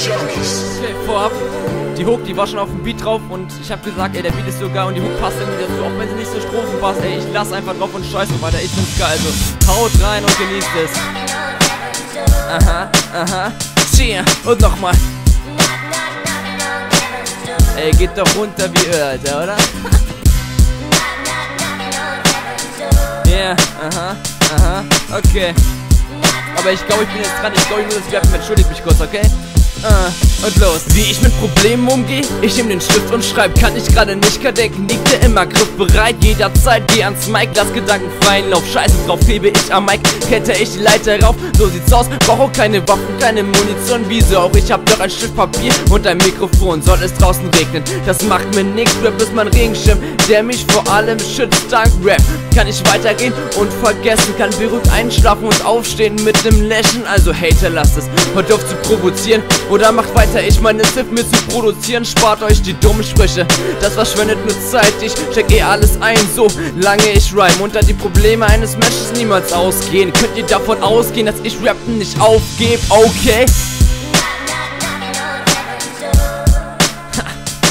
Okay, vorab. Die Hook, die war schon auf dem Beat drauf und ich habe gesagt, ey, der Beat ist so geil und die Hook passt irgendwie dazu, auch wenn sie nicht so Strophen passt, ey, ich lass einfach drauf und scheiße weiter, ich find's geil, also haut rein und genießt es. Aha, aha, cheer und nochmal. Ey, geht doch runter wie Öl, Alter, oder? Yeah, aha, aha, okay. Aber ich glaube, ich bin jetzt dran. Ich glaube, ich muss das rappen. Entschuldigt mich kurz, okay? Uh, und los. Wie ich mit Problemen umgehe? Ich nehm den Stift und schreib, kann ich gerade nicht kadecken. Der immer griffbereit, jederzeit geh ans Mic, lass Gedanken freien Lauf. Scheiße drauf, hebe ich am Mic, kette ich die Leiter rauf. So sieht's aus, brauch auch keine Waffen, keine Munition. Wieso auch, ich hab doch ein Stück Papier und ein Mikrofon. Soll es draußen regnen, das macht mir nix. Rap ist mein Regenschirm, der mich vor allem schützt. Dank Rap kann ich weitergehen und vergessen. Kann beruhigt einschlafen und aufstehen mit nem Lächeln. Also Hater, lasst es, hört auf zu provozieren. Oder macht weiter, ich meine Sif mir zu produzieren, spart euch die dummen Sprüche. Das verschwendet nur Zeit, ich check eh alles ein, so lange ich rhyme. Und da die Probleme eines Menschen niemals ausgehen, könnt ihr davon ausgehen, dass ich Rappen nicht aufgebe, okay?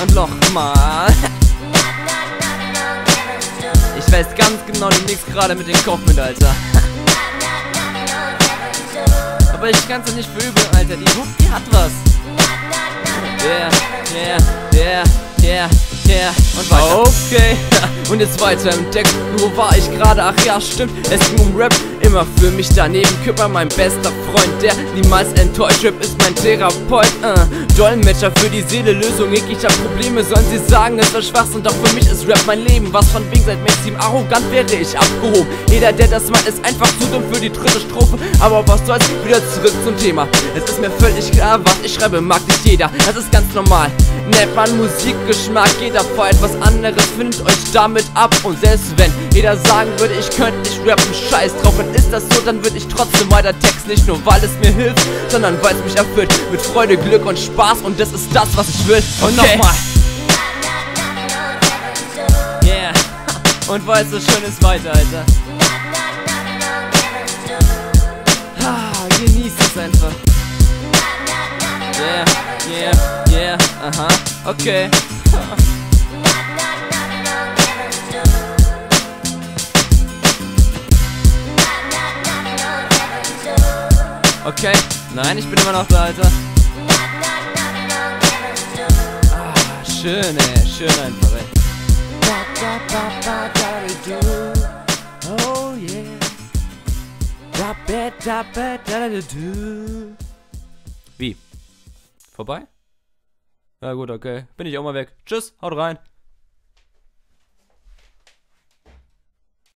Und nochmal. Ich weiß ganz genau, du nickst gerade mit dem Kopf mit, Alter. Aber ich kann's ja nicht verübeln, Alter. Die Hook, die hat was. Yeah, yeah, yeah, yeah, yeah. Und weiter. Okay. Und jetzt weiter im Text. Wo war ich gerade? Ach ja, stimmt. Es ging um Rap. Immer für mich daneben. Küpper, mein bester Freund, der niemals enttäuscht. Rap ist mein Therapeut. Uh. Dolmetscher für die Seele. Lösung jeglicher Probleme. Sollen sie sagen, es war Schwachsinn. Doch für mich ist Rap mein Leben. Was von wegen seit Maxim arrogant wäre ich abgehoben. Jeder, der das macht, ist einfach zu dumm für die dritte Strophe. Aber was soll's? Wieder zurück zum Thema. Es ist mir völlig klar, was ich schreibe, mag nicht jeder. Das ist ganz normal. Nennt man Musikgeschmack. Jeder feiert was anderes. Findet euch damit ab. Und selbst wenn jeder sagen würde, ich könnte nicht rappen, scheiß drauf. Und ist das so, dann würde ich trotzdem weiter Text. Nicht nur, weil es mir hilft, sondern weil es mich erfüllt. Mit Freude, Glück und Spaß. Und das ist das, was ich will. Und okay. nochmal. Yeah. Und weil es so schön ist, weiter, Alter. Ah, genieß es einfach. Yeah, yeah, yeah, aha, okay. Okay, nein, ich bin immer noch da, Alter. Ah, schön, ey, schön einfach, ey. Oh yeah. Wie? Vorbei? Ja gut, okay. Bin ich auch mal weg. Tschüss, haut rein.